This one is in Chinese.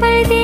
白的。